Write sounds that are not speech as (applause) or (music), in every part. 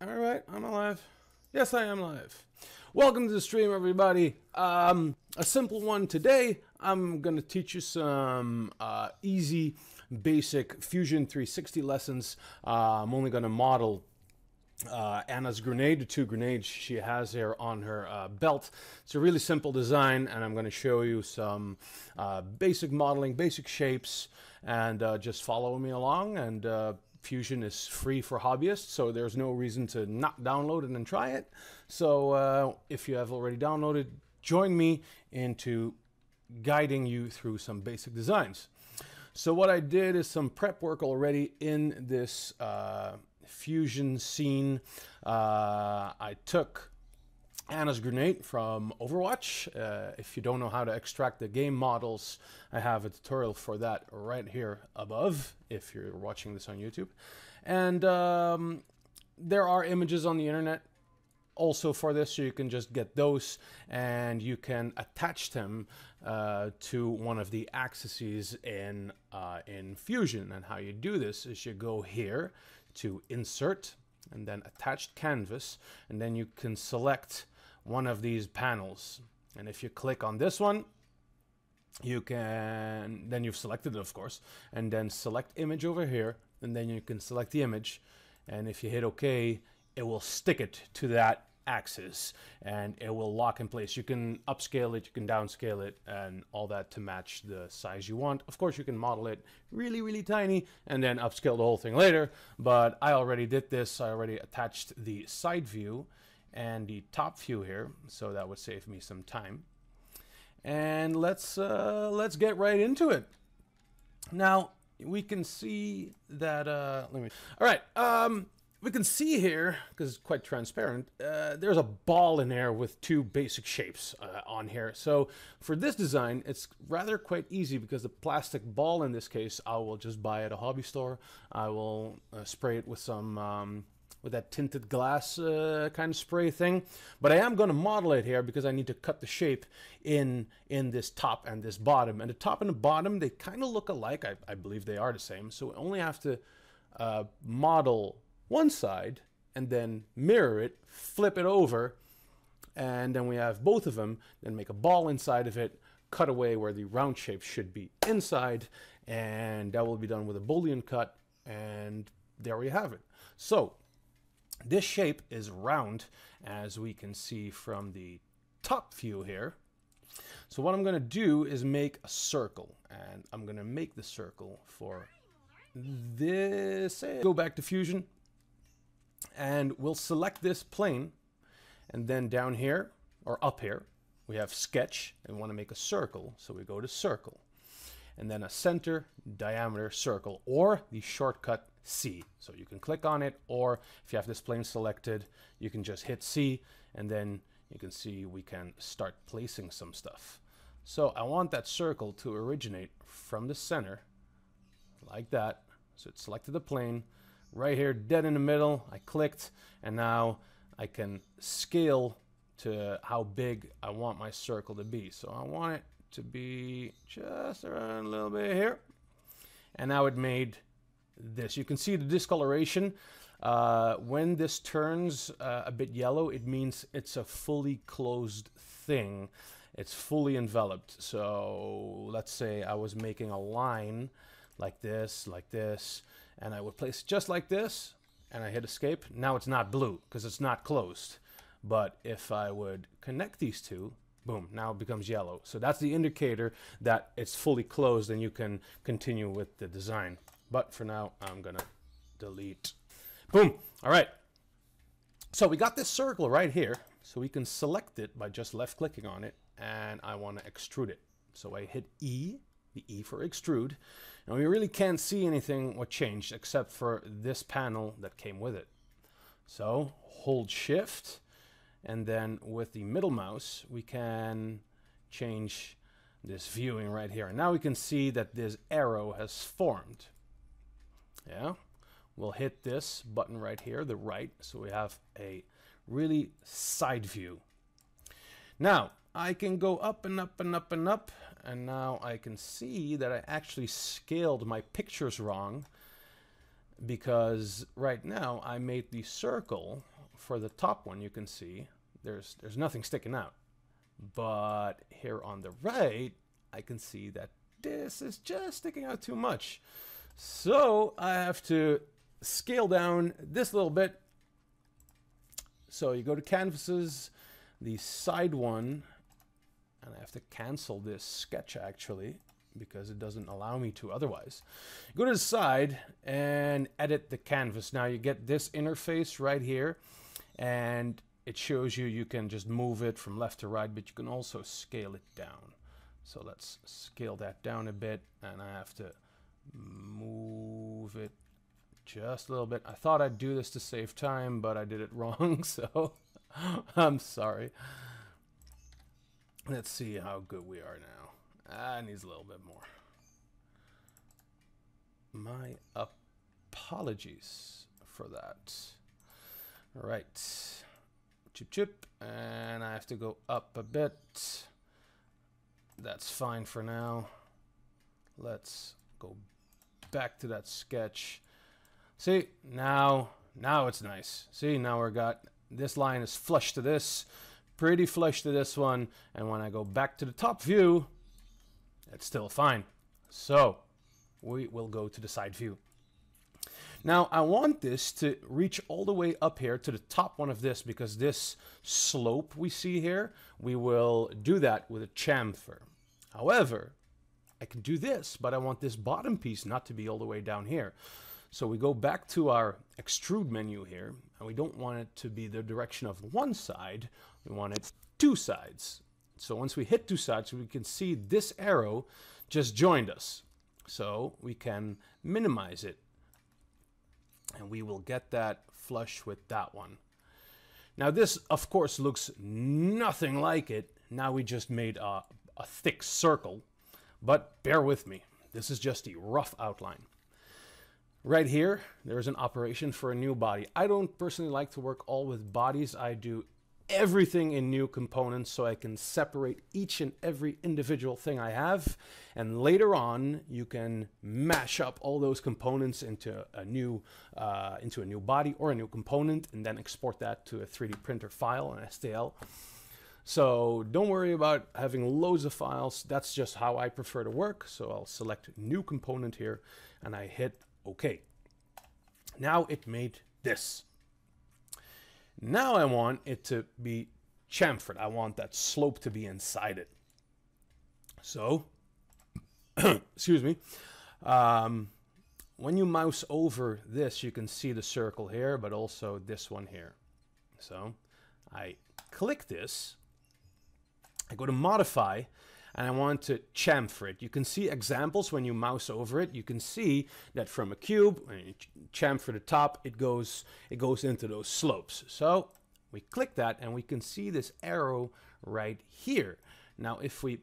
All right, I'm alive. Yes, I am live. Welcome to the stream, everybody. Um, a simple one today. I'm going to teach you some uh, easy, basic Fusion 360 lessons. Uh, I'm only going to model uh, Ana's grenade, the two grenades she has here on her uh, belt. It's a really simple design, and I'm going to show you some uh, basic modeling, basic shapes, and uh, just follow me along. And uh, Fusion is free for hobbyists, so there's no reason to not download it and try it. So uh, if you have already downloaded, join me into guiding you through some basic designs. So what I did is some prep work already in this uh, Fusion scene. Uh, I took Ana's Grenade from Overwatch. Uh, if you don't know how to extract the game models, I have a tutorial for that right here above if you're watching this on YouTube. And um, there are images on the internet also for this, so you can just get those and you can attach them uh, to one of the axes in, uh, in Fusion. And how you do this is you go here to Insert and then Attached Canvas, and then you can select one of these panels. And if you click on this one, you can, then you've selected it, of course, and then select image over here, and then you can select the image. And if you hit OK, it will stick it to that axis and it will lock in place. You can upscale it, you can downscale it, and all that to match the size you want. Of course, you can model it really, really tiny and then upscale the whole thing later, but I already did this. I already attached the side view and the top view here, so that would save me some time. And let's uh, let's get right into it. Now we can see that. Uh, let me. All right. Um, we can see here, because it's quite transparent, uh, there's a ball in there with two basic shapes uh, on here. So for this design, it's rather quite easy because the plastic ball in this case, I will just buy at a hobby store. I will uh, spray it with some um, with that tinted glass uh, kind of spray thing. But I am going to model it here because I need to cut the shape in in this top and this bottom. And the top and the bottom, they kind of look alike. I, I, believe they are the same. So we only have to uh, model one side and then mirror it, flip it over, and then we have both of them, then make a ball inside of it, cut away where the round shape should be inside, and that will be done with a boolean cut, and there we have it. So this shape is round, as we can see from the top view here. So what I'm going to do is make a circle, and I'm going to make the circle for this. Go back to Fusion, and we'll select this plane, and then down here, or up here, we have Sketch, and we want to make a circle, so we go to Circle, and then a center diameter circle, or the shortcut C. So you can click on it, or if you have this plane selected, you can just hit C, and then you can see we can start placing some stuff. So I want that circle to originate from the center, like that. So it selected the plane, right here, dead in the middle. I clicked, and now I can scale to how big I want my circle to be. So I want it to be just around a little bit here. And now it made this. You can see the discoloration. Uh, when this turns uh, a bit yellow, it means it's a fully closed thing. It's fully enveloped. So let's say I was making a line like this, like this, and I would place just like this, and I hit escape. Now it's not blue because it's not closed. But if I would connect these two, boom, now it becomes yellow. So that's the indicator that it's fully closed and you can continue with the design. But for now, I'm gonna delete. Boom. All right. So we got this circle right here. So we can select it by just left clicking on it and I want to extrude it. So I hit E, the E for extrude. And we really can't see anything what changed except for this panel that came with it. So hold shift and then with the middle mouse we can change this viewing right here. And now we can see that this arrow has formed. Yeah, we'll hit this button right here, the right, so we have a really side view. Now, I can go up and up and up and up, and now I can see that I actually scaled my pictures wrong. because right now I made the circle for the top one you can see there's there's nothing sticking out but here on the right I can see that this is just sticking out too much so I have to scale down this little bit so you go to canvases the side one and I have to cancel this sketch actually because it doesn't allow me to otherwise. Go to the side and edit the canvas. Now you get this interface right here and it shows you you can just move it from left to right, but you can also scale it down. So let's scale that down a bit and I have to move it just a little bit. I thought I'd do this to save time, but I did it (laughs) wrong, so (laughs) I'm sorry. Let's see how good we are now. Ah, needs a little bit more. My apologies for that. All right. Chip chip. And I have to go up a bit. That's fine for now. Let's go back to that sketch. See, now, now it's nice. See, now we're got, this line is flush to this, pretty flush to this one. And when I go back to the top view, it's still fine. So we will go to the side view. Now I want this to reach all the way up here to the top one of this because this slope we see here, we will do that with a chamfer. However, I can do this, but I want this bottom piece not to be all the way down here. So we go back to our extrude menu here, and we don't want it to be the direction of one side, we want it two sides. So once we hit two sides, we can see this arrow just joined us. So we can minimize it. And we will get that flush with that one. Now this, of course, looks nothing like it. Now we just made a, a thick circle. But bear with me. This is just a rough outline. Right here, there's an operation for a new body. I don't personally like to work all with bodies. I do everything in new components so I can separate each and every individual thing I have. And later on, you can mash up all those components into a new uh, into a new body or a new component, and then export that to a 3D printer file, an STL. So don't worry about having loads of files. That's just how I prefer to work. So I'll select new component here, and I hit OK. Now it made this. Now I want it to be chamfered. I want that slope to be inside it. So, (coughs) excuse me. Um, when you mouse over this, you can see the circle here, but also this one here. So I click this, I go to modify, and I want to chamfer it. You can see examples when you mouse over it. You can see that from a cube, when you chamfer the top, it goes, it goes into those slopes. So we click that and we can see this arrow right here. Now, if we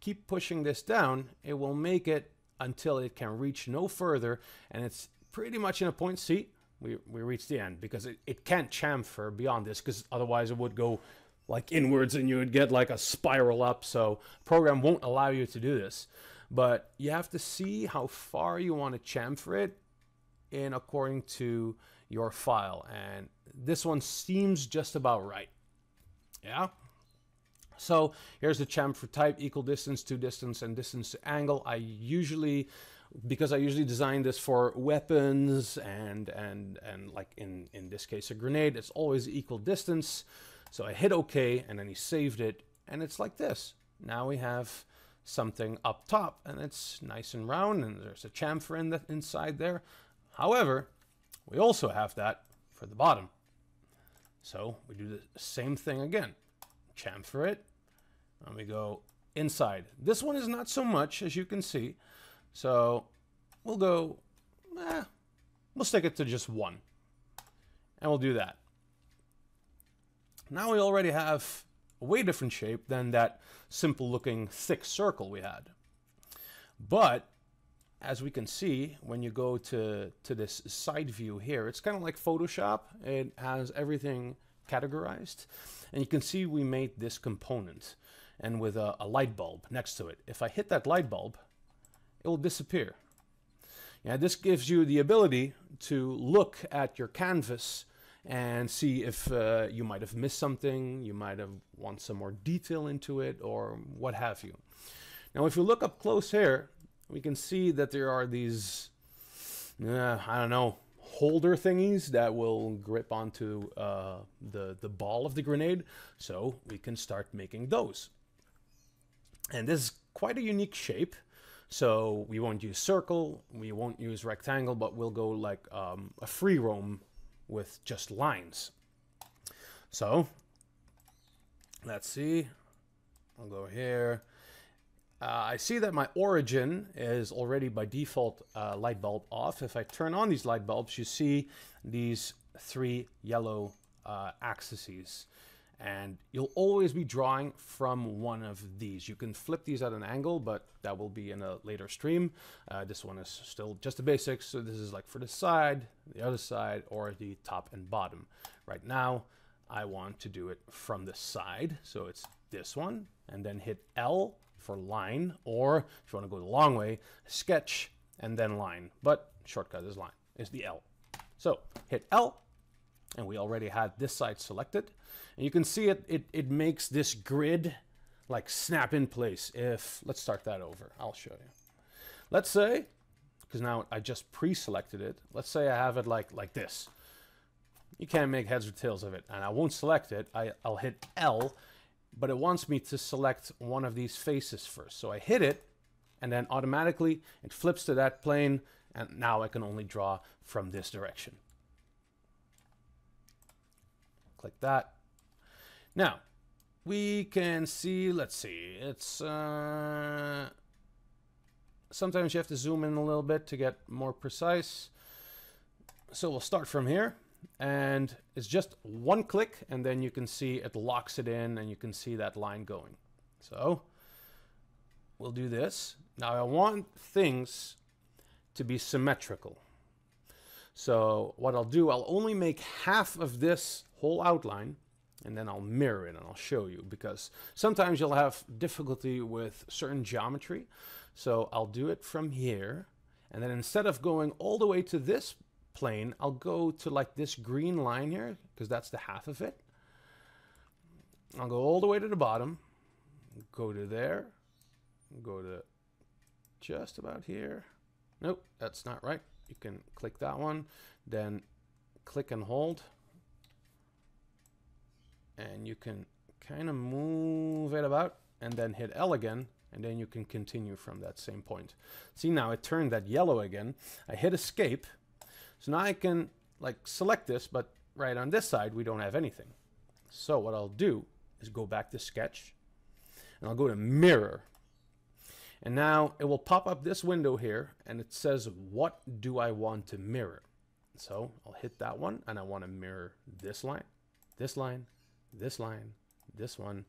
keep pushing this down, it will make it until it can reach no further. And it's pretty much in a point, see, we, we reach the end because it, it can't chamfer beyond this because otherwise it would go like inwards and you would get like a spiral up. So program won't allow you to do this. But you have to see how far you want to chamfer it in according to your file. And this one seems just about right. Yeah. So here's the chamfer type, equal distance to distance and distance to angle. I usually, because I usually design this for weapons and, and, and like in, in this case, a grenade, it's always equal distance. So I hit OK and then he saved it and it's like this. Now we have something up top and it's nice and round and there's a chamfer in the, inside there. However, we also have that for the bottom. So we do the same thing again. Chamfer it and we go inside. This one is not so much as you can see. So we'll go, eh, we'll stick it to just one. And we'll do that. Now we already have a way different shape than that simple looking thick circle we had. But as we can see, when you go to, to this side view here, it's kind of like Photoshop. It has everything categorized. And you can see we made this component and with a, a light bulb next to it. If I hit that light bulb, it will disappear. Yeah, this gives you the ability to look at your canvas and see if uh, you might have missed something, you might have want some more detail into it, or what have you. Now, if you look up close here, we can see that there are these, uh, I don't know, holder thingies that will grip onto uh, the, the ball of the grenade. So we can start making those. And this is quite a unique shape. So we won't use circle, we won't use rectangle, but we'll go like um, a free roam with just lines. So let's see. I'll go here. Uh, I see that my origin is already by default uh, light bulb off. If I turn on these light bulbs, you see these three yellow uh, axes. And you'll always be drawing from one of these. You can flip these at an angle, but that will be in a later stream. Uh, this one is still just the basics. So this is like for the side, the other side, or the top and bottom. Right now, I want to do it from the side. So it's this one, and then hit L for line, or if you want to go the long way, sketch and then line. But shortcut is line, is the L. So hit L, and we already had this side selected. And you can see it, it, it makes this grid like snap in place. If, let's start that over, I'll show you. Let's say, because now I just pre-selected it, let's say I have it like, like this. You can't make heads or tails of it, and I won't select it. I, I'll hit L, but it wants me to select one of these faces first. So I hit it, and then automatically it flips to that plane, and now I can only draw from this direction. Click that. Now, we can see, let's see, it's, uh, sometimes you have to zoom in a little bit to get more precise. So we'll start from here and it's just one click and then you can see it locks it in and you can see that line going. So we'll do this. Now I want things to be symmetrical. So what I'll do, I'll only make half of this whole outline and then I'll mirror it and I'll show you because sometimes you'll have difficulty with certain geometry. So I'll do it from here and then instead of going all the way to this plane, I'll go to like this green line here because that's the half of it. I'll go all the way to the bottom, go to there, go to just about here. Nope, that's not right. You can click that one, then click and hold. And you can kind of move it about and then hit L again and then you can continue from that same point. See now it turned that yellow again. I hit escape so now I can like select this, but right on this side, we don't have anything. So what I'll do is go back to sketch and I'll go to mirror. And now it will pop up this window here and it says, what do I want to mirror? So I'll hit that one and I want to mirror this line, this line, this line, this one,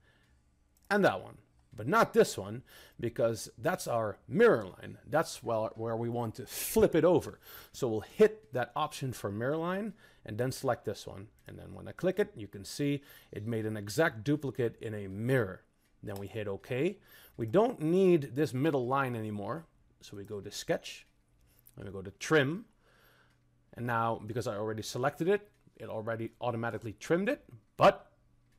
and that one but not this one because that's our mirror line. That's where we want to flip it over. So we'll hit that option for mirror line and then select this one. And then when I click it, you can see it made an exact duplicate in a mirror. Then we hit OK. We don't need this middle line anymore. So we go to sketch and we go to trim. And now because I already selected it, it already automatically trimmed it, but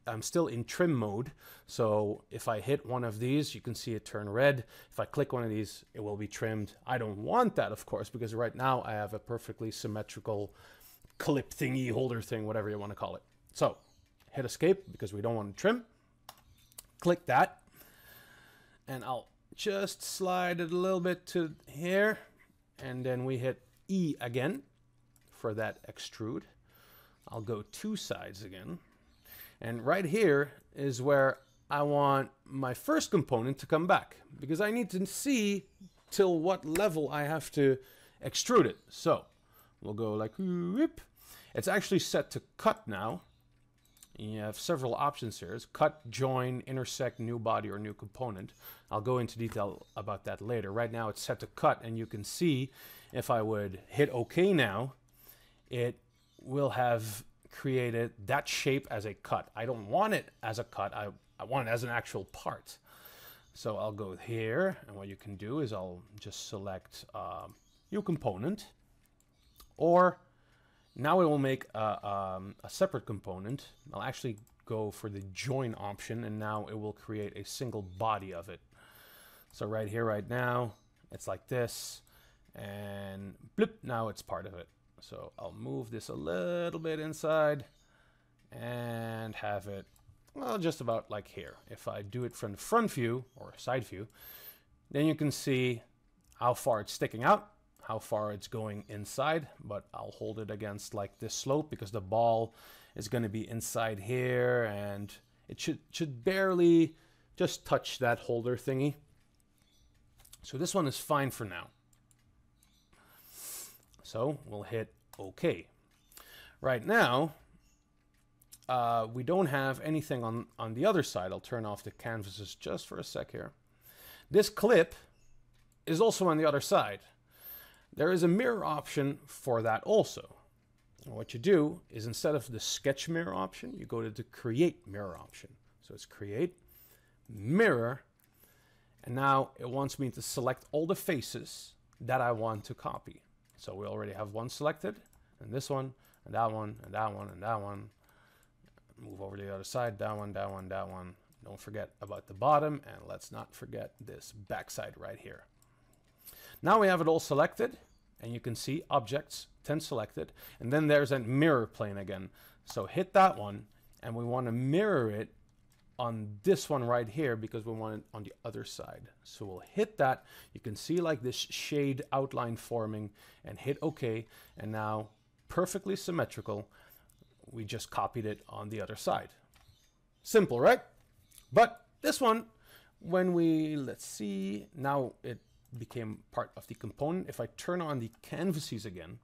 I'm still in trim mode. So if I hit one of these, you can see it turn red. If I click one of these, it will be trimmed. I don't want that, of course, because right now I have a perfectly symmetrical clip thingy, holder thing, whatever you want to call it. So hit escape because we don't want to trim. Click that. And I'll just slide it a little bit to here. And then we hit E again for that extrude. I'll go two sides again. And right here is where I want my first component to come back because I need to see till what level I have to extrude it. So we'll go like, whoop. it's actually set to cut now. You have several options here. It's cut, join, intersect, new body, or new component. I'll go into detail about that later. Right now it's set to cut, and you can see if I would hit OK now, it will have created that shape as a cut. I don't want it as a cut. I, I want it as an actual part. So I'll go here, and what you can do is I'll just select, um, new component, or now it will make a, um, a separate component. I'll actually go for the join option and now it will create a single body of it. So right here, right now, it's like this and now it's part of it. So I'll move this a little bit inside and have it, well, just about like here. If I do it from the front view or side view, then you can see how far it's sticking out, how far it's going inside, but I'll hold it against like this slope because the ball is going to be inside here and it should, should barely just touch that holder thingy. So this one is fine for now. So we'll hit OK. Right now, uh, we don't have anything on, on the other side. I'll turn off the canvases just for a sec here. This clip is also on the other side. There is a mirror option for that also. What you do is instead of the sketch mirror option, you go to the create mirror option. So it's create, mirror, and now it wants me to select all the faces that I want to copy. So we already have one selected, and this one, and that one, and that one, and that one. Move over to the other side, that one, that one, that one. Don't forget about the bottom, and let's not forget this backside right here. Now we have it all selected, and you can see objects, 10 selected, and then there's a mirror plane again. So hit that one, and we want to mirror it on this one right here because we want it on the other side. So we'll hit that. You can see like this shade outline forming and hit OK. And now perfectly symmetrical. We just copied it on the other side. Simple, right? But this one, when we, let's see, now it became part of the component. If I turn on the canvases again,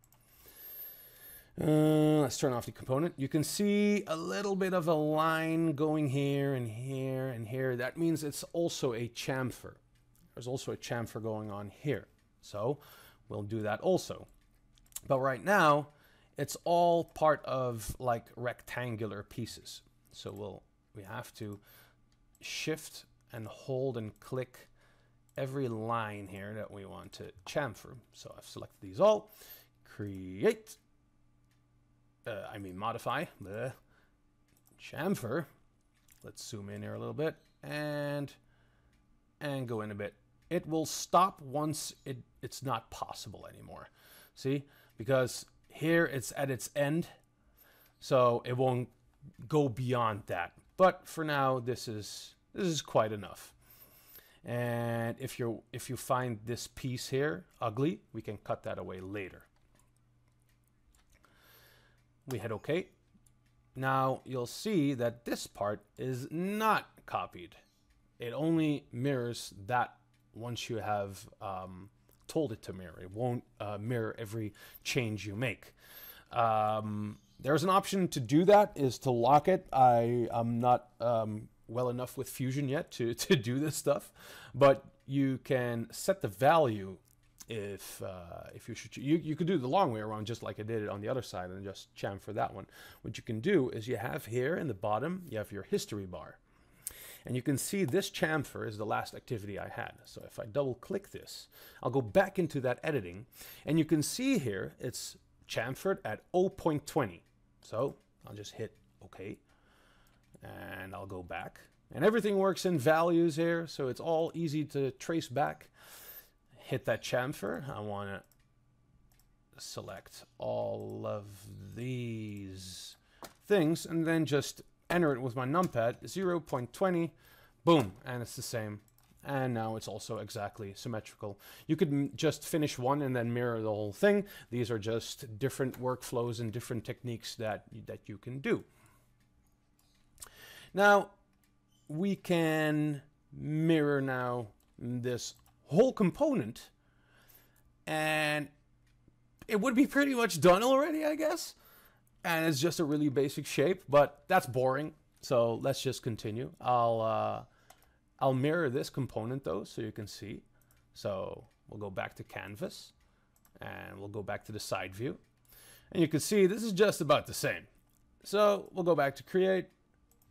uh, let's turn off the component. You can see a little bit of a line going here and here and here. That means it's also a chamfer. There's also a chamfer going on here. So we'll do that also. But right now, it's all part of like rectangular pieces. So we'll we have to shift and hold and click every line here that we want to chamfer. So I've selected these all. Create uh, I mean modify, the chamfer. Let's zoom in here a little bit and and go in a bit. It will stop once it, it's not possible anymore. See? Because here it's at its end, so it won't go beyond that. But for now, this is this is quite enough. And if you if you find this piece here ugly, we can cut that away later. We hit OK. Now you'll see that this part is not copied. It only mirrors that once you have um, told it to mirror. It won't uh, mirror every change you make. Um, there's an option to do that is to lock it. I am not um, well enough with Fusion yet to, (laughs) to do this stuff, but you can set the value if uh, if you should you, you could do the long way around just like I did it on the other side and just chamfer that one. What you can do is you have here in the bottom you have your history bar. And you can see this chamfer is the last activity I had. So if I double click this, I'll go back into that editing and you can see here it's chamfered at 0.20. So I'll just hit OK and I'll go back. And everything works in values here, so it's all easy to trace back hit that chamfer. I want to select all of these things and then just enter it with my numpad 0.20 boom and it's the same. And now it's also exactly symmetrical. You could just finish one and then mirror the whole thing. These are just different workflows and different techniques that that you can do. Now we can mirror now this whole component and it would be pretty much done already, I guess. And it's just a really basic shape, but that's boring. So let's just continue. I'll uh, I'll mirror this component though, so you can see. So we'll go back to canvas and we'll go back to the side view. And you can see this is just about the same. So we'll go back to create,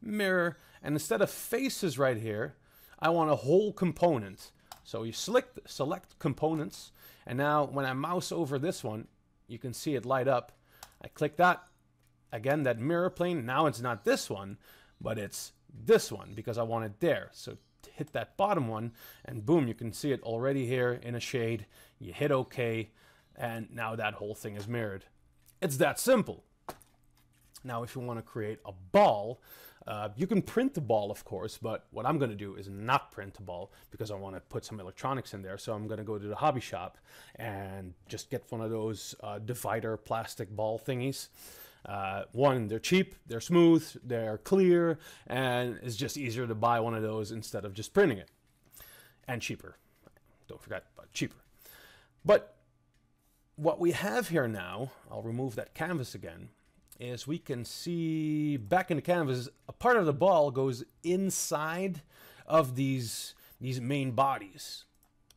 mirror, and instead of faces right here, I want a whole component. So you select, select components And now when I mouse over this one, you can see it light up. I click that. Again, that mirror plane. Now it's not this one, but it's this one because I want it there. So hit that bottom one and boom, you can see it already here in a shade. You hit OK and now that whole thing is mirrored. It's that simple. Now, if you want to create a ball, uh, you can print the ball, of course, but what I'm going to do is not print the ball because I want to put some electronics in there. So I'm going to go to the hobby shop and just get one of those uh, divider plastic ball thingies. Uh, one, they're cheap, they're smooth, they're clear, and it's just easier to buy one of those instead of just printing it. And cheaper. Don't forget, but cheaper. But what we have here now, I'll remove that canvas again, is we can see back in the canvas, a part of the ball goes inside of these, these main bodies.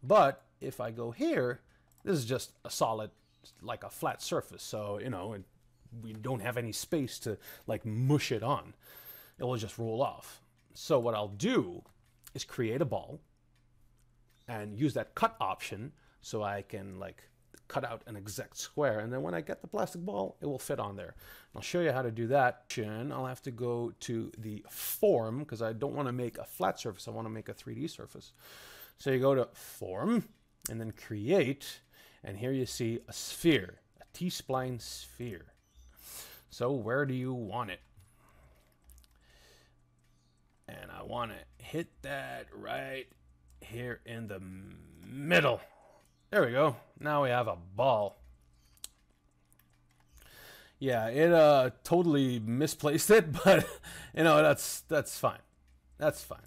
But if I go here, this is just a solid, like a flat surface. So, you know, we don't have any space to like mush it on. It will just roll off. So what I'll do is create a ball and use that cut option so I can like cut out an exact square. And then when I get the plastic ball, it will fit on there. I'll show you how to do that. I'll have to go to the form because I don't want to make a flat surface. I want to make a 3D surface. So you go to form and then create. And here you see a sphere, a T-spline sphere. So where do you want it? And I want to hit that right here in the middle. There we go. Now we have a ball. Yeah, it uh totally misplaced it, (laughs) but you know, that's that's fine. That's fine.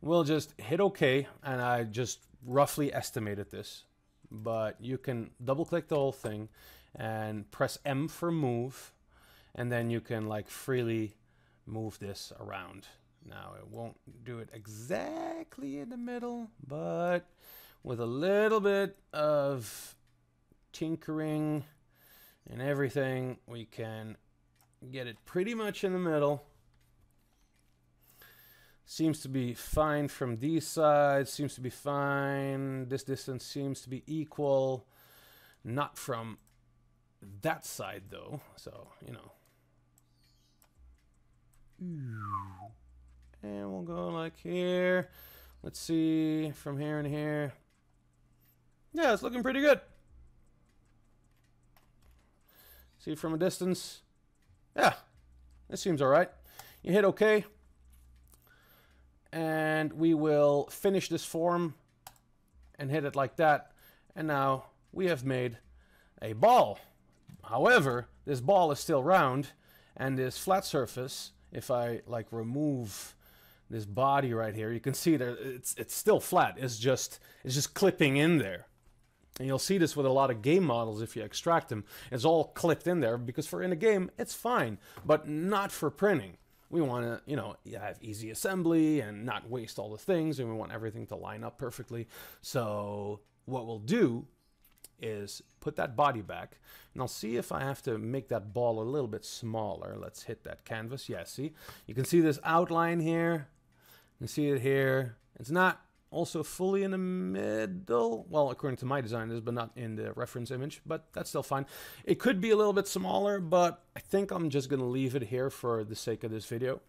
We'll just hit OK, and I just roughly estimated this but you can double click the whole thing and press M for move and then you can like freely move this around. Now it won't do it exactly in the middle, but with a little bit of tinkering and everything, we can get it pretty much in the middle. Seems to be fine from these sides, seems to be fine. This distance seems to be equal. Not from that side though, so, you know. And we'll go like here. Let's see, from here and here. Yeah, it's looking pretty good. See from a distance. Yeah, this seems all right. You hit OK and we will finish this form and hit it like that. And now we have made a ball. However, this ball is still round and this flat surface, if I like remove this body right here, you can see that it's it's still flat. It's just it's just clipping in there. And you'll see this with a lot of game models if you extract them. It's all clipped in there because for in a game, it's fine, but not for printing we want to, you know, have easy assembly and not waste all the things, and we want everything to line up perfectly. So what we'll do is put that body back, and I'll see if I have to make that ball a little bit smaller. Let's hit that canvas. Yeah, see? You can see this outline here. You see it here. It's not also fully in the middle. Well, according to my design, it is, but not in the reference image, but that's still fine. It could be a little bit smaller, but I think I'm just going to leave it here for the sake of this video.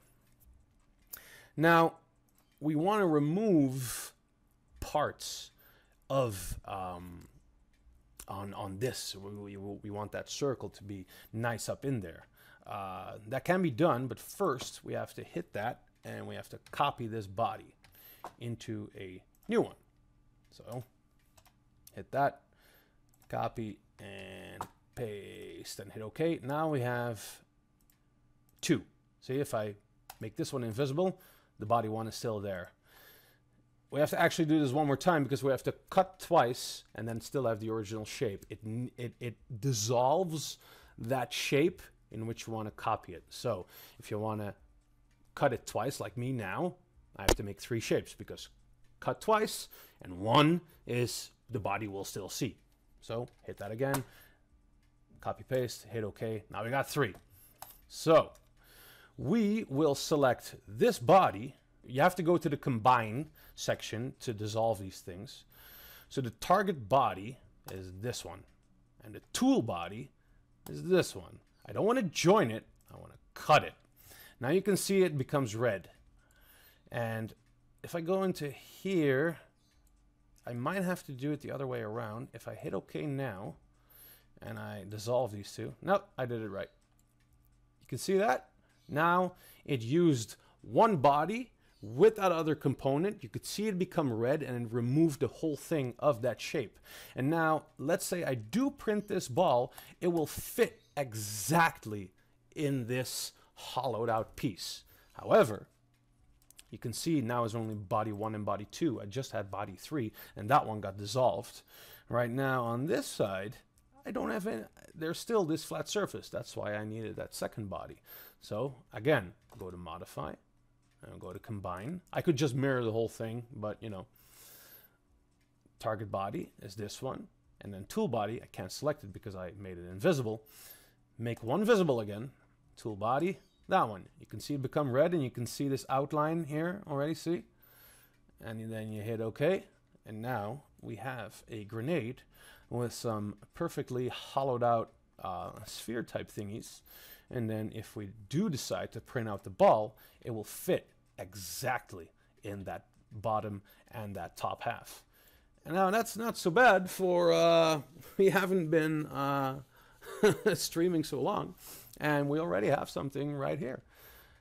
Now, we want to remove parts of um, on on this. We, we, we, want that circle to be nice up in there. Uh, that can be done, but first we have to hit that and we have to copy this body into a new one. So hit that, copy and paste and hit OK. Now we have two. See if I make this one invisible, the body one is still there. We have to actually do this one more time because we have to cut twice and then still have the original shape. It, it, it dissolves that shape in which you want to copy it. So if you want to cut it twice like me now, I have to make three shapes because cut twice and one is the body will still see. So hit that again, copy paste, hit OK. Now we got three. So we will select this body You have to go to the combine section to dissolve these things. So the target body is this one, and the tool body is this one. I don't want to join it, I want to cut it. Now you can see it becomes red. And if I go into here, I might have to do it the other way around. If I hit OK now, and I dissolve these two, nope, I did it right. You can see that? Now it used one body with that other component. You could see it become red and remove the whole thing of that shape. And now let's say I do print this ball, it will fit exactly in this hollowed out piece. However, you can see now is only body one and body two. I just had body three and that one got dissolved. Right now on this side, I don't have any, there's still this flat surface. That's why I needed that second body. So again, go to modify and go to combine. I could just mirror the whole thing, but you know, target body is this one. And then tool body, I can't select it because I made it invisible. Make one visible again. Tool body, that one. You can see it become red and you can see this outline here already, see? And then you hit OK. And now we have a grenade with some perfectly hollowed out uh, sphere type thingies. And then if we do decide to print out the ball, it will fit exactly in that bottom and that top half. And now that's not so bad for, uh, (laughs) we haven't been uh, (laughs) streaming so long and we already have something right here.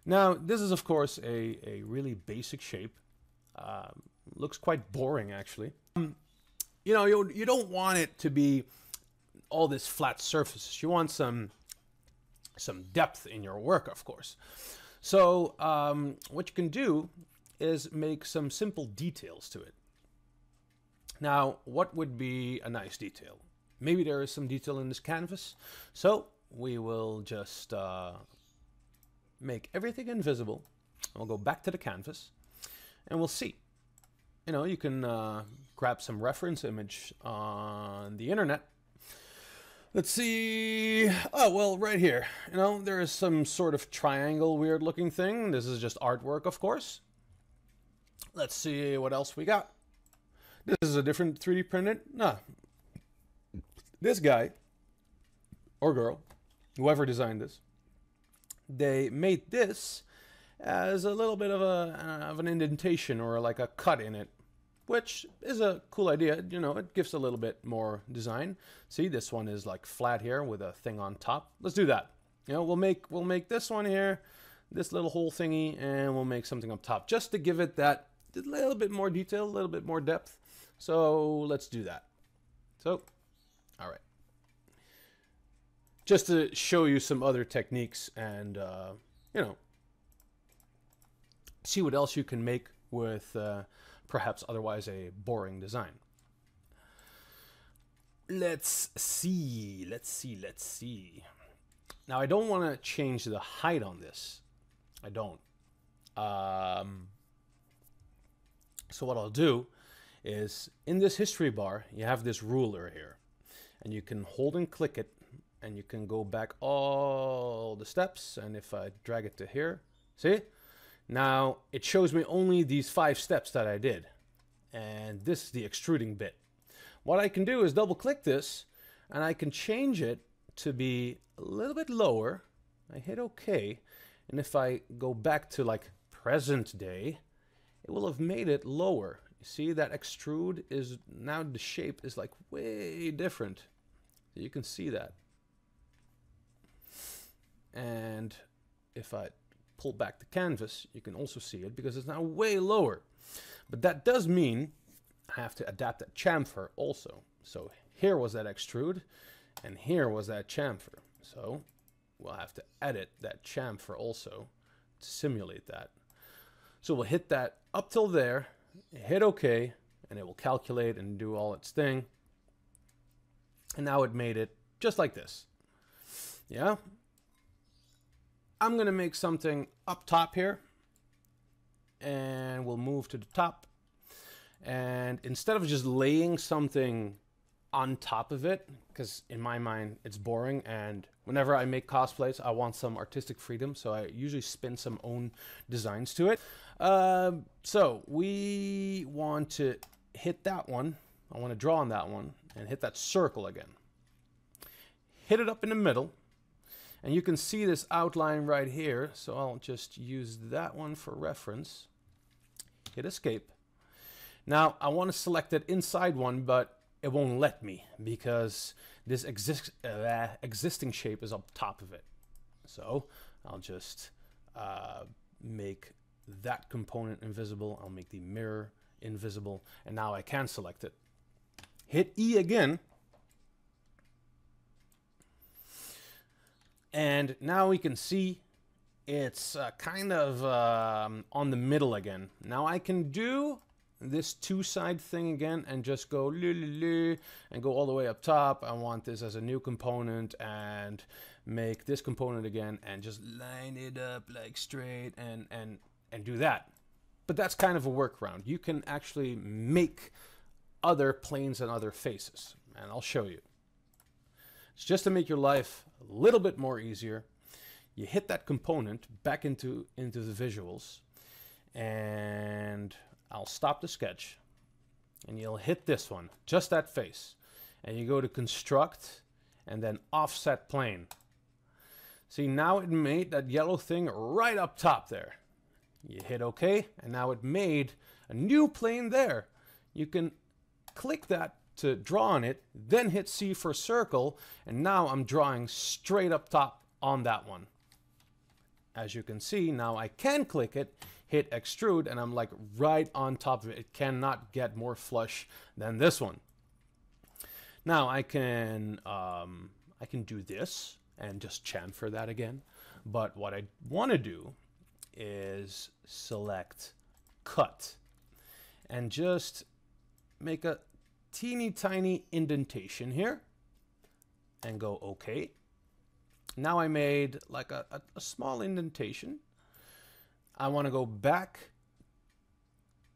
Now, this is of course a, a really basic shape. Um, looks quite boring actually. Um, you know, you, you don't want it to be all this flat surfaces. You want some some depth in your work, of course. So um, what you can do is make some simple details to it. Now, what would be a nice detail? Maybe there is some detail in this canvas. So we will just uh, make everything invisible. We'll go back to the canvas and we'll see. You know, you can uh, grab some reference image on the internet Let's see. Oh, well, right here. You know, there is some sort of triangle weird looking thing. This is just artwork, of course. Let's see what else we got. This is a different 3D printed. Nah. This guy, or girl, whoever designed this, they made this as a little bit of a uh, of an indentation or like a cut in it which is a cool idea. You know, it gives a little bit more design. See, this one is like flat here with a thing on top. Let's do that. You know, we'll make we'll make this one here, this little hole thingy, and we'll make something up top just to give it that little bit more detail, a little bit more depth. So let's do that. So, all right. Just to show you some other techniques and, uh, you know, see what else you can make with uh, perhaps otherwise a boring design. Let's see, let's see, let's see. Now I don't want to change the height on this. I don't. Um, so what I'll do is in this history bar, you have this ruler here and you can hold and click it and you can go back all the steps. And if I drag it to here, see, now it shows me only these five steps that I did. And this is the extruding bit. What I can do is double click this and I can change it to be a little bit lower. I hit OK. And if I go back to like present day, it will have made it lower. You see that extrude is now the shape is like way different. You can see that. And if I pull back the canvas, you can also see it because it's now way lower. But that does mean I have to adapt that chamfer also. So here was that extrude and here was that chamfer. So we'll have to edit that chamfer also to simulate that. So we'll hit that up till there, hit OK, and it will calculate and do all its thing. And now it made it just like this. Yeah, I'm going to make something up top here. And we'll move to the top. And instead of just laying something on top of it because in my mind it's boring and whenever i make cosplays i want some artistic freedom so i usually spin some own designs to it um, so we want to hit that one i want to draw on that one and hit that circle again hit it up in the middle and you can see this outline right here so i'll just use that one for reference hit escape now I want to select it inside one but it won't let me because this exist, uh, existing shape is up top of it. So I'll just uh, make that component invisible. I'll make the mirror invisible. And now I can select it. Hit E again. And now we can see it's uh, kind of um, on the middle again. Now I can do this two side thing again and just go and go all the way up top. I want this as a new component and make this component again and just line it up like straight and, and, and do that. But that's kind of a workaround. You can actually make other planes and other faces and I'll show you. It's just to make your life a little bit more easier. You hit that component back into, into the visuals and I'll stop the sketch and you'll hit this one, just that face. And you go to construct and then offset plane. See, now it made that yellow thing right up top there. You hit OK, and now it made a new plane there. You can click that to draw on it, then hit C for circle, and now I'm drawing straight up top on that one. As you can see, now I can click it hit extrude and I'm like right on top of it. It cannot get more flush than this one. Now I can um, I can do this and just chamfer that again. But what I want to do is select cut and just make a teeny tiny indentation here and go OK. Now I made like a, a, a small indentation I want to go back.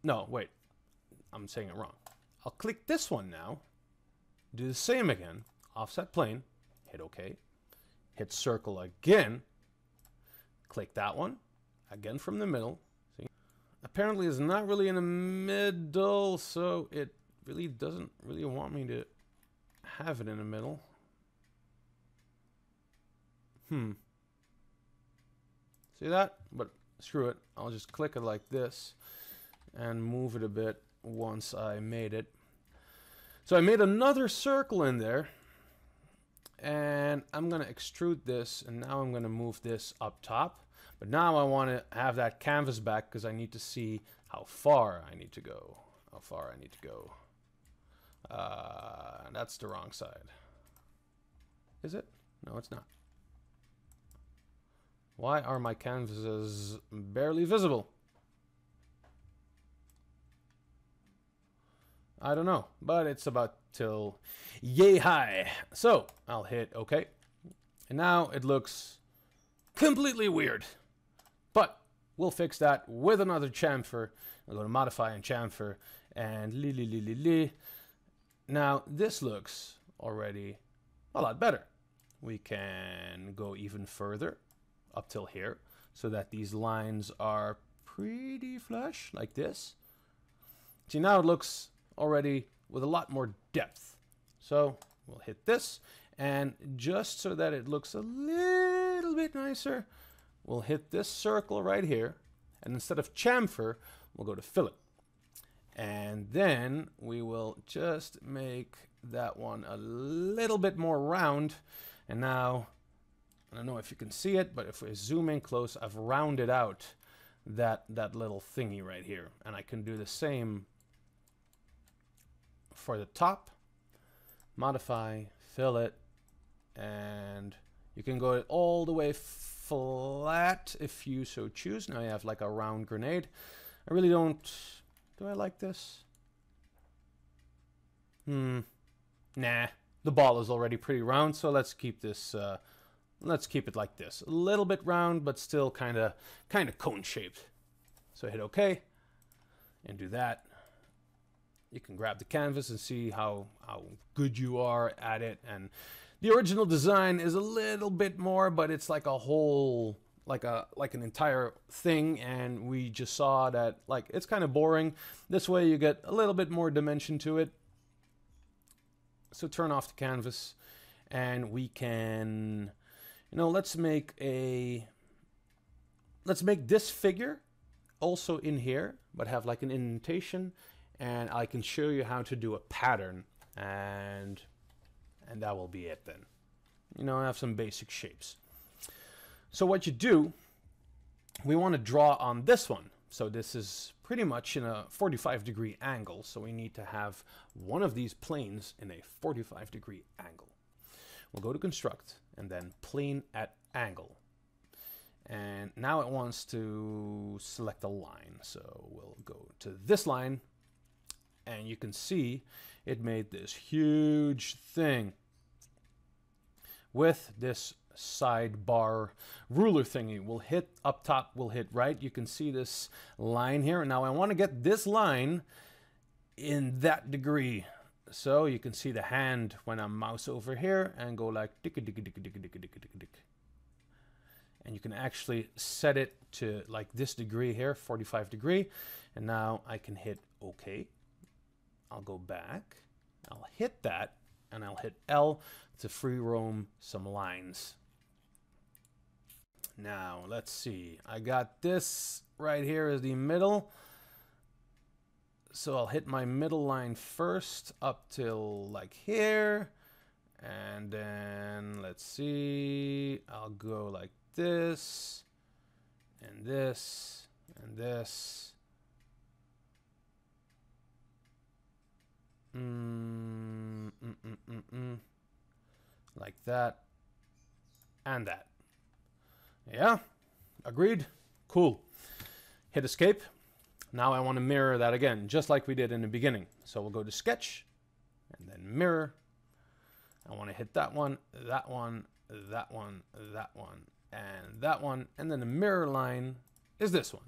No, wait. I'm saying it wrong. I'll click this one now. Do the same again. Offset plane. Hit OK. Hit circle again. Click that one. Again from the middle. See? Apparently it's not really in the middle, so it really doesn't really want me to have it in the middle. Hmm. See that? But screw it. I'll just click it like this and move it a bit once I made it. So I made another circle in there and I'm going to extrude this and now I'm going to move this up top. But now I want to have that canvas back because I need to see how far I need to go. How far I need to go. Uh, that's the wrong side. Is it? No, it's not. Why are my canvases barely visible? I don't know, but it's about till yay high. So I'll hit OK. And now it looks completely weird. But we'll fix that with another chamfer. I'm going to modify and chamfer and li li li li li. Now this looks already a lot better. We can go even further up till here so that these lines are pretty flush like this. See now it looks already with a lot more depth. So we'll hit this and just so that it looks a little bit nicer, we'll hit this circle right here and instead of chamfer, we'll go to fillet. And then we will just make that one a little bit more round. And now I don't know if you can see it, but if we zoom in close, I've rounded out that, that little thingy right here. And I can do the same for the top. Modify, fillet, and you can go all the way flat if you so choose. Now you have like a round grenade. I really don't... Do I like this? Hmm. Nah. The ball is already pretty round, so let's keep this... Uh, Let's keep it like this. A little bit round, but still kind of kind of cone shaped. So hit OK and do that. you can grab the canvas and see how, how good you are at it. And the original design is a little bit more, but it's like a whole like a like an entire thing and we just saw that like it's kind of boring. This way you get a little bit more dimension to it. So turn off the canvas and we can you know let's make a let's make this figure also in here but have like an indentation and I can show you how to do a pattern and and that will be it then. You know I have some basic shapes so what you do, we want to draw on this one. So this is pretty much in a 45 degree angle. So we need to have one of these planes in a 45 degree angle. We'll go to construct and then plane at angle. And now it wants to select a line. So we'll go to this line and you can see it made this huge thing with this sidebar ruler thingy. We'll hit up top, we'll hit right. You can see this line here. Now I want to get this line in that degree. So you can see the hand when I mouse over here and go like dick dick dick dick dick dick dick dick. And you can actually set it to like this degree here, 45 degree. And now I can hit OK. I'll go back. I'll hit that and I'll hit L to free roam some lines. Now, let's see. I got this right here as the middle. So I'll hit my middle line first up till like here. And then let's see. I'll go like this and this and this. Mm, mm, mm, mm, mm. Like that and that. Yeah, agreed. Cool. Hit escape. Now I want to mirror that again, just like we did in the beginning. So we'll go to sketch and then mirror. I want to hit that one, that one, that one, that one, and that one. And then the mirror line is this one.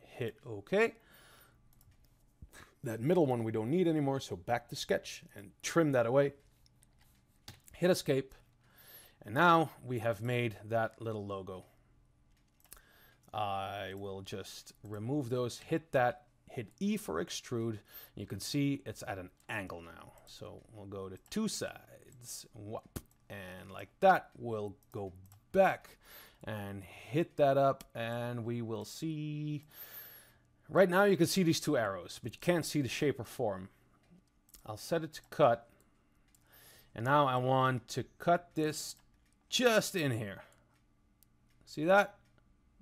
Hit OK. That middle one we don't need anymore, so back to sketch and trim that away. Hit escape. And now we have made that little logo. I will just remove those, hit that, hit E for extrude. You can see it's at an angle now. So we'll go to two sides, whop, and like that, we'll go back and hit that up and we will see, right now you can see these two arrows, but you can't see the shape or form. I'll set it to cut. And now I want to cut this just in here. See that?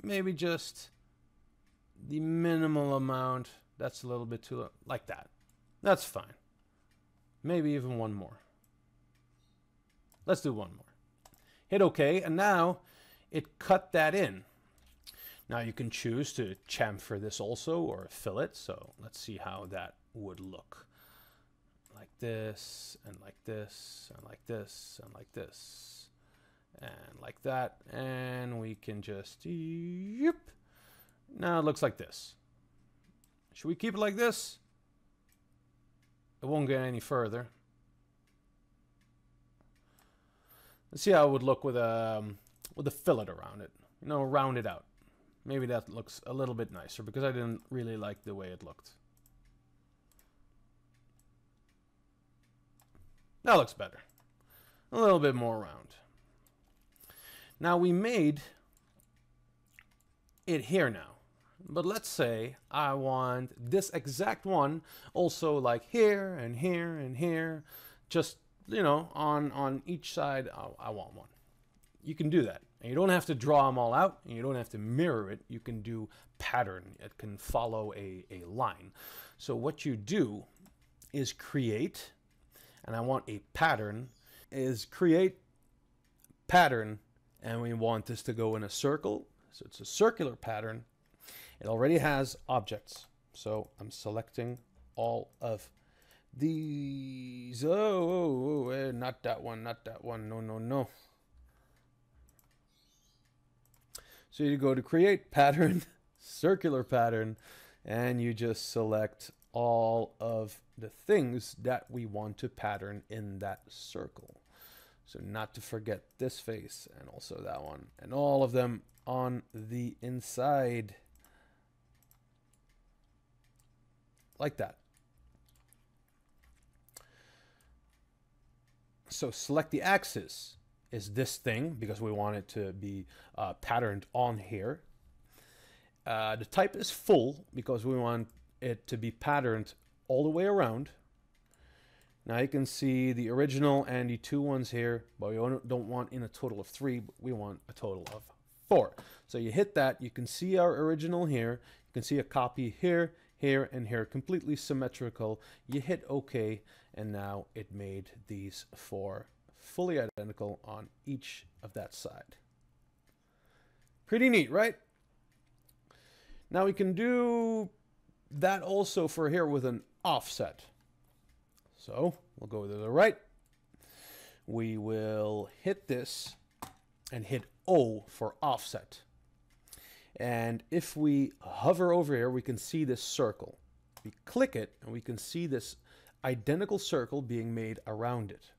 Maybe just the minimal amount. That's a little bit too low. Like that. That's fine. Maybe even one more. Let's do one more. Hit OK, and now it cut that in. Now you can choose to chamfer this also or fillet. So let's see how that would look. Like this, and like this, and like this, and like this and like that and we can just yep. Now it looks like this. Should we keep it like this? It won't get any further. Let's see how it would look with a um, with a fillet around it. You know round it out. Maybe that looks a little bit nicer because I didn't really like the way it looked. That looks better. A little bit more round now we made it here now. But let's say I want this exact one also like here and here and here. Just, you know, on, on each side, I, I want one. You can do that. And you don't have to draw them all out and you don't have to mirror it. You can do pattern. It can follow a, a line. So what you do is create, and I want a pattern, is create pattern and we want this to go in a circle. So it's a circular pattern. It already has objects. So I'm selecting all of these. Oh, oh, oh eh, not that one, not that one. No, no, no. So you go to create pattern, (laughs) circular pattern, and you just select all of the things that we want to pattern in that circle. So not to forget this face and also that one and all of them on the inside. Like that. So select the axis is this thing because we want it to be uh, patterned on here. Uh, the type is full because we want it to be patterned all the way around. Now you can see the original and the two ones here, but we don't want in a total of three, we want a total of four. So you hit that, you can see our original here, you can see a copy here, here, and here, completely symmetrical. You hit OK, and now it made these four fully identical on each of that side. Pretty neat, right? Now we can do that also for here with an offset. So we'll go to the right. We will hit this and hit O for offset. And if we hover over here, we can see this circle. We click it and we can see this identical circle being made around it.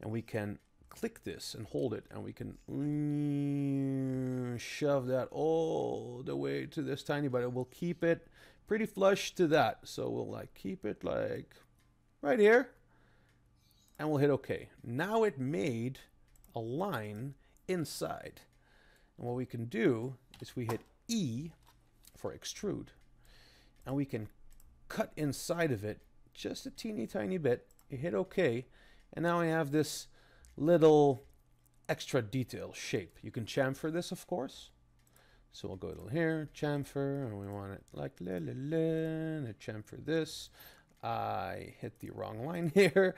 And we can click this and hold it and we can mm, shove that all the way to this tiny, but it will keep it pretty flush to that. So we'll like keep it like right here and we'll hit OK. Now it made a line inside. And what we can do is we hit E for extrude and we can cut inside of it just a teeny tiny bit. You hit OK and now I have this little extra detail shape. You can chamfer this of course. So we'll go to here, chamfer, and we want it like la la la, and chamfer this. I hit the wrong line (laughs) here.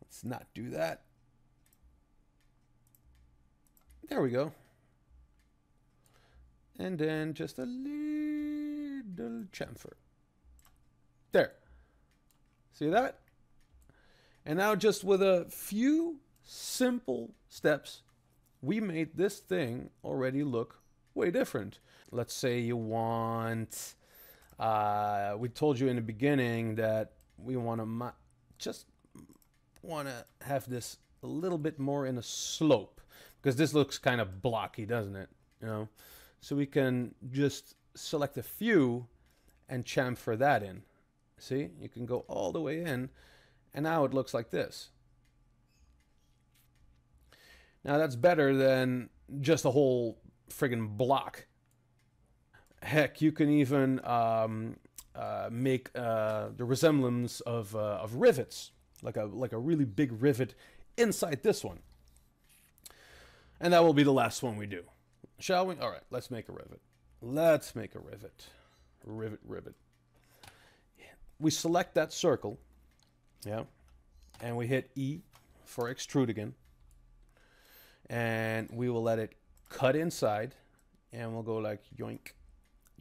Let's not do that. There we go. And then just a little chamfer. There. See that? And now just with a few simple steps, we made this thing already look way different. Let's say you want uh, we told you in the beginning that we want to just want to have this a little bit more in a slope because this looks kind of blocky, doesn't it? You know, so we can just select a few and chamfer that in. See, you can go all the way in, and now it looks like this. Now that's better than just a whole friggin' block heck, you can even um, uh, make uh, the resemblance of, uh, of rivets, like a, like a really big rivet inside this one. And that will be the last one we do. Shall we? All right, let's make a rivet. Let's make a rivet. Rivet, rivet. We select that circle, yeah, and we hit E for extrude again. And we will let it cut inside, and we'll go like yoink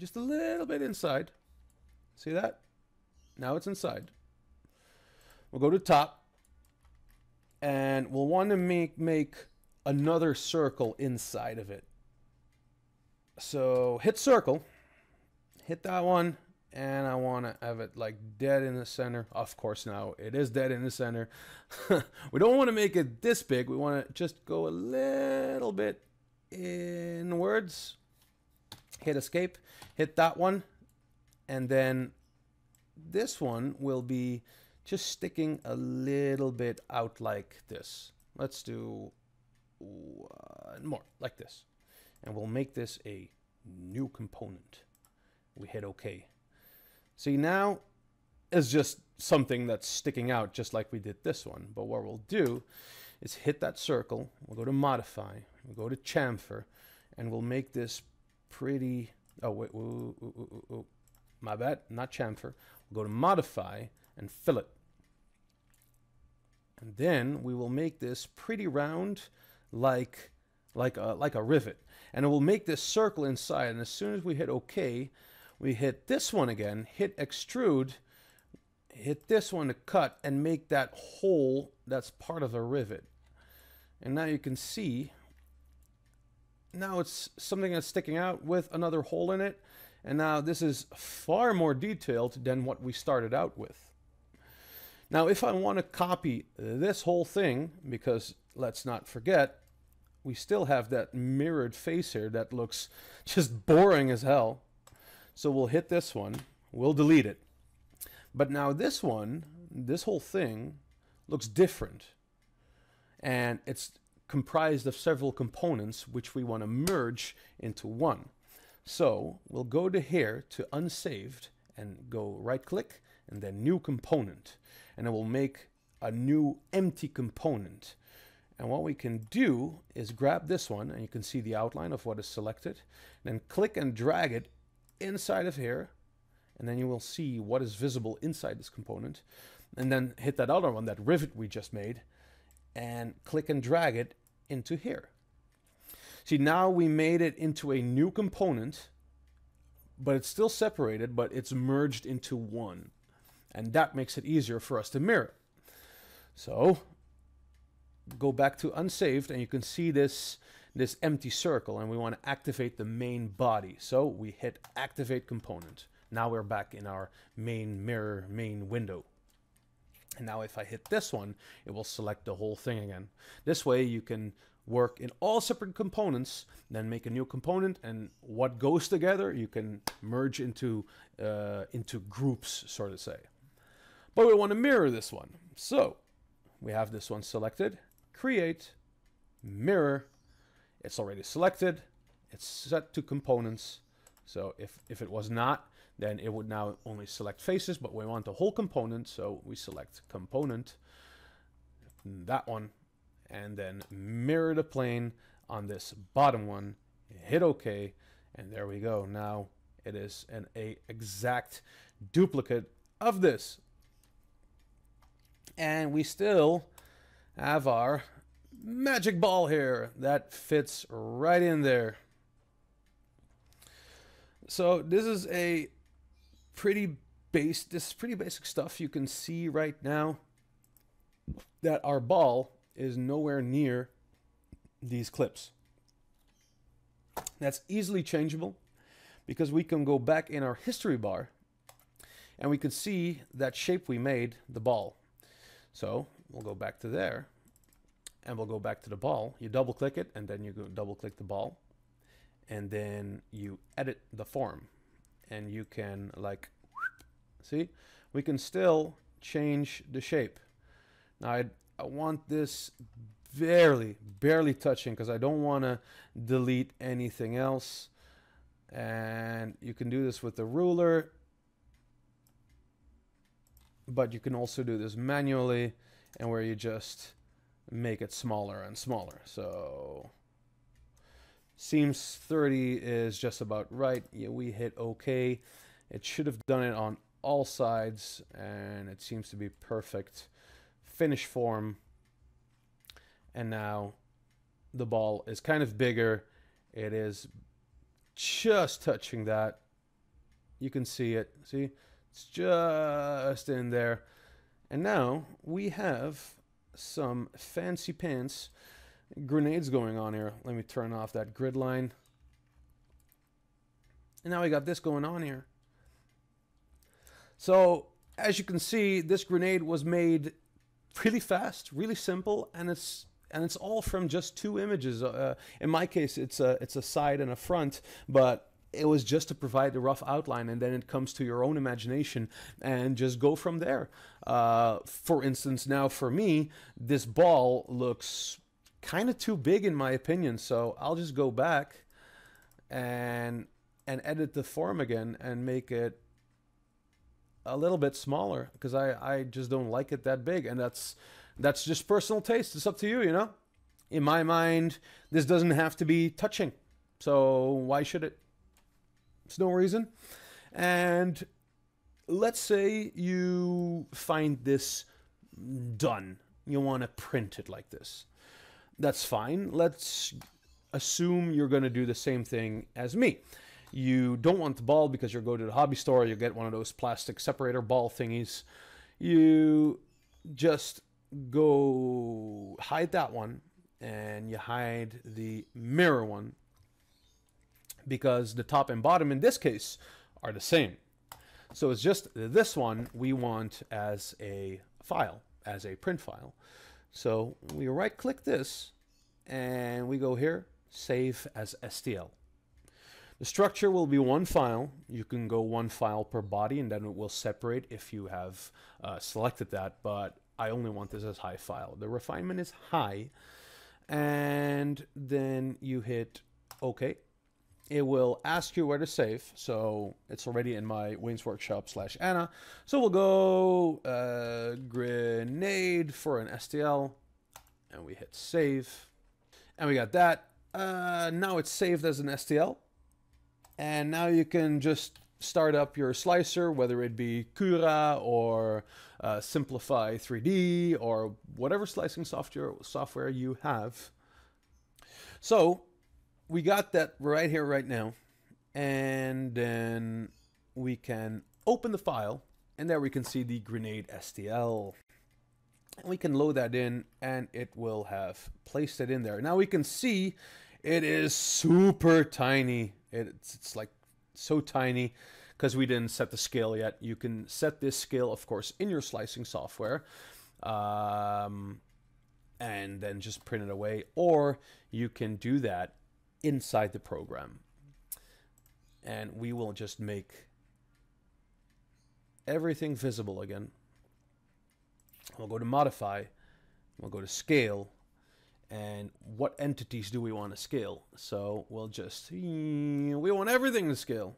just a little bit inside. See that? Now it's inside. We'll go to top and we'll want to make, make another circle inside of it. So hit circle, hit that one, and I want to have it like dead in the center. Of course, now it is dead in the center. (laughs) we don't want to make it this big. We want to just go a little bit inwards hit escape, hit that one, and then this one will be just sticking a little bit out like this. Let's do one more, like this. And we'll make this a new component. We hit OK. See, now is just something that's sticking out just like we did this one. But what we'll do is hit that circle. We'll go to Modify. We'll go to Chamfer. And we'll make this pretty. Oh wait, ooh, ooh, ooh, my bad. Not chamfer. We'll go to modify and fillet, and then we will make this pretty round, like like a, like a rivet, and it will make this circle inside. And as soon as we hit OK, we hit this one again. Hit extrude. Hit this one to cut and make that hole that's part of the rivet. And now you can see now it's something that's sticking out with another hole in it And now this is far more detailed than what we started out with. Now, if I want to copy this whole thing, because let's not forget, we still have that mirrored face here that looks (laughs) just boring as hell. So we'll hit this one, we'll delete it. But now this one, this whole thing, looks different. And it's comprised of several components which we want to merge into one. So we'll go to here to unsaved and go right click and then new component. And it will make a new empty component. And what we can do is grab this one and you can see the outline of what is selected. Then click and drag it inside of here. And then you will see what is visible inside this component. And then hit that other one, that rivet we just made, and click and drag it into here. See, now we made it into a new component, but it's still separated, but it's merged into one. And that makes it easier for us to mirror. So go back to unsaved and you can see this this empty circle and we want to activate the main body. So we hit activate component. Now we're back in our main mirror main window. And now if I hit this one, it will select the whole thing again. This way you can work in all separate components, then make a new component, and what goes together you can merge into, uh, into groups, sort of say. But we want to mirror this one. So we have this one selected, create, mirror, it's already selected, it's set to components. So if, if it was not, then it would now only select faces, but we want the whole component, so we select component, that one, and then mirror the plane on this bottom one, hit OK, and there we go. Now it is an a exact duplicate of this. And we still have our magic ball here that fits right in there. So this is a pretty base this is pretty basic stuff you can see right now that our ball is nowhere near these clips. That's easily changeable because we can go back in our history bar and we could see that shape we made the ball. So we'll go back to there and we'll go back to the ball. You double click it and then you go double click the ball and then you edit the form and you can like see? We can still change the shape. Now I, I want this barely barely touching because I don't want to delete anything else. And you can do this with the ruler but you can also do this manually and where you just make it smaller and smaller. So Seems 30 is just about right. Yeah, we hit OK. It should have done it on all sides, and it seems to be perfect. Finish form. And now the ball is kind of bigger. It is just touching that. You can see it. See? It's just in there. And now we have some fancy pants grenades going on here. Let me turn off that grid line. And now we got this going on here. So as you can see, this grenade was made really fast, really simple, and it's and it's all from just two images. Uh, in my case, it's a it's a side and a front, but it was just to provide the rough outline, and then it comes to your own imagination and just go from there. Uh, for instance, now for me, this ball looks kind of too big in my opinion. So I'll just go back and and edit the form again and make it a little bit smaller because I, I just don't like it that big and that's that's just personal taste. It's up to you you know? In my mind this doesn't have to be touching so why should it? It's no reason. And let's say you find this done. You want to print it like this that's fine. Let's assume you're going to do the same thing as me. You don't want the ball because you'll go to the hobby store, you get one of those plastic separator ball thingies. You just go hide that one and you hide the mirror one. because the top and bottom in this case are the same. So it's just this one we want as a file, as a print file. So we right click this and we go here, save as STL. The structure will be one file. You can go one file per body and then it will separate if you have uh, selected that, but I only want this as high file. The refinement is high and then you hit OK. It will ask you where to save. So it's already in my Wayne's Workshop slash Ana. So we'll go uh, grenade for an STL and we hit save and we got that. Uh, now it's saved as an STL. And now you can just start up your slicer, whether it be Cura or uh, Simplify 3D or whatever slicing software software you have. So we got that right here, right now. And then we can open the file and there we can see the grenade STL. And we can load that in and it will have placed it in there. Now we can see it is super tiny. It's, it's like so tiny because we didn't set the scale yet. You can set this scale, of course, in your slicing software. Um, and then just print it away. Or you can do that inside the program. And we will just make everything visible again. We'll go to modify, we'll go to scale, and what entities do we want to scale? So we'll just, we want everything to scale.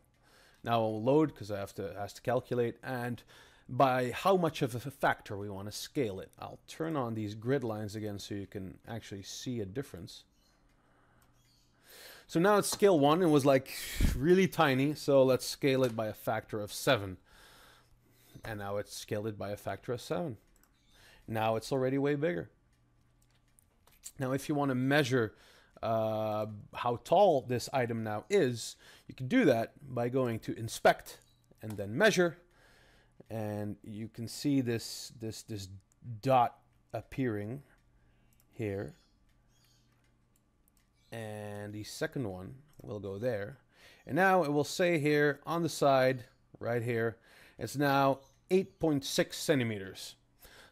Now I'll load because I have to, has to calculate, and by how much of a factor we want to scale it. I'll turn on these grid lines again so you can actually see a difference. So now it's scale one. It was like really tiny. So let's scale it by a factor of seven. And now it's scaled it by a factor of seven. Now it's already way bigger. Now, if you want to measure uh, how tall this item now is, you can do that by going to inspect and then measure. And you can see this, this, this dot appearing here. And the second one will go there. And now it will say here on the side, right here, it's now 8.6 centimeters.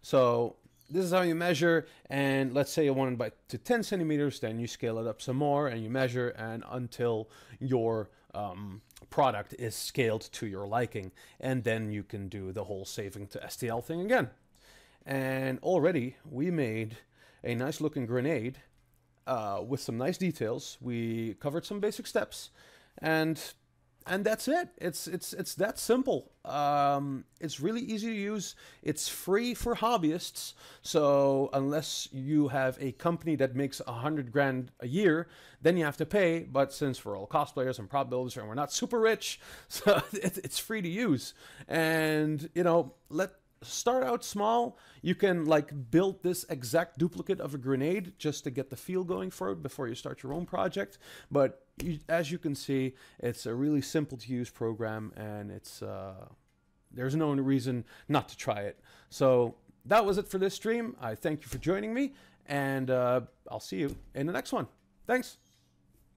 So this is how you measure and let's say you want it by to 10 centimeters then you scale it up some more and you measure and until your um, product is scaled to your liking and then you can do the whole saving to STL thing again and already we made a nice looking grenade uh, with some nice details we covered some basic steps and and that's it. It's it's it's that simple. Um, it's really easy to use. It's free for hobbyists. So unless you have a company that makes a hundred grand a year, then you have to pay. But since we're all cosplayers and prop builders and we're not super rich, (laughs) so it, it's free to use. And you know, let start out small. You can like build this exact duplicate of a grenade just to get the feel going for it before you start your own project. But you, as you can see, it's a really simple to use program and it's uh, there's no reason not to try it. So that was it for this stream. I thank you for joining me and uh, I'll see you in the next one. Thanks.